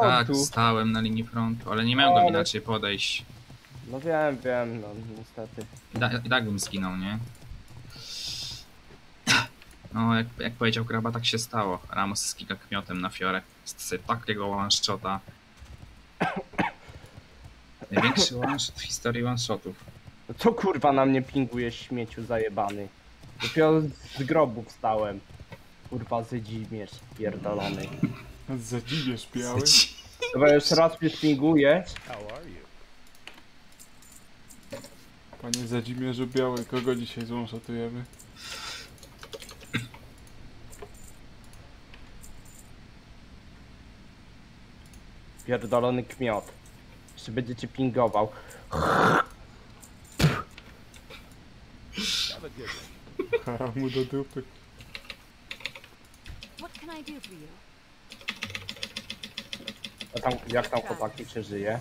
Tak, frontu. stałem na linii frontu, ale nie miałem Ale- inaczej podejść. No wiem, wiem, no niestety. I, da, I tak bym zginął, nie? No, jak, jak powiedział Graba, tak się stało. Ramos z kmiotem na fiorę. Z sobie takiego one-shota. Największy one-shot w historii one-shotów. No Co kurwa na mnie pinguje śmieciu zajebany? Dopiero z grobu wstałem. Kurwa zedzimierz pierdolony. Zadziwiesz biały. Dobra, jeszcze raz mnie pinguje. Panie Zadzimierzu Biały, kogo dzisiaj złączatujemy? Pierdolony kmiot. Jeszcze będziecie pingował. Hara mu do dupy. What can I do for you? Tam, jak tam chłopaki przeżyje?